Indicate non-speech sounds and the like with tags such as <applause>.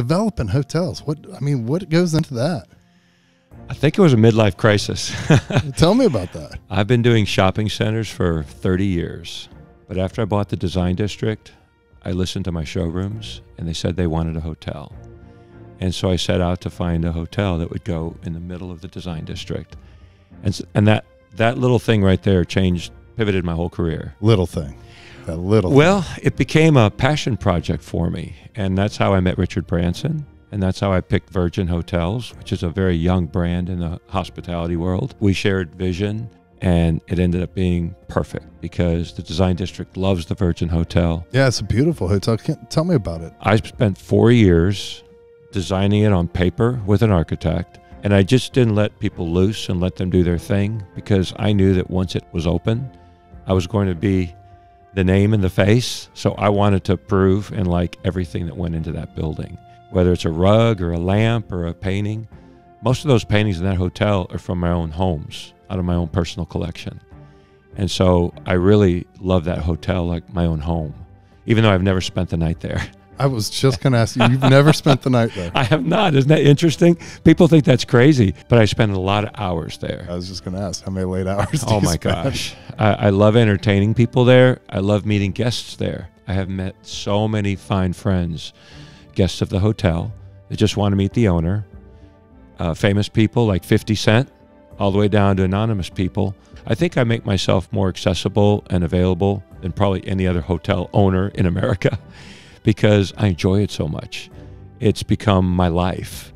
developing hotels? What I mean, what goes into that? I think it was a midlife crisis. <laughs> Tell me about that. I've been doing shopping centers for 30 years. But after I bought the design district, I listened to my showrooms and they said they wanted a hotel. And so I set out to find a hotel that would go in the middle of the design district. And, and that, that little thing right there changed, pivoted my whole career. Little thing. That little Well, it became a passion project for me. And that's how I met Richard Branson. And that's how I picked Virgin Hotels, which is a very young brand in the hospitality world. We shared vision, and it ended up being perfect because the design district loves the Virgin Hotel. Yeah, it's a beautiful hotel. Tell me about it. I spent four years designing it on paper with an architect. And I just didn't let people loose and let them do their thing because I knew that once it was open, I was going to be the name and the face. So I wanted to prove and like everything that went into that building, whether it's a rug or a lamp or a painting. Most of those paintings in that hotel are from my own homes, out of my own personal collection. And so I really love that hotel like my own home, even though I've never spent the night there. <laughs> I was just going to ask you. You've never spent the night there. <laughs> I have not. Isn't that interesting? People think that's crazy, but I spend a lot of hours there. I was just going to ask how many late hours. do Oh my spend? gosh. I, I love entertaining people there. I love meeting guests there. I have met so many fine friends, guests of the hotel that just want to meet the owner, uh, famous people like 50 Cent, all the way down to anonymous people. I think I make myself more accessible and available than probably any other hotel owner in America <laughs> because I enjoy it so much. It's become my life.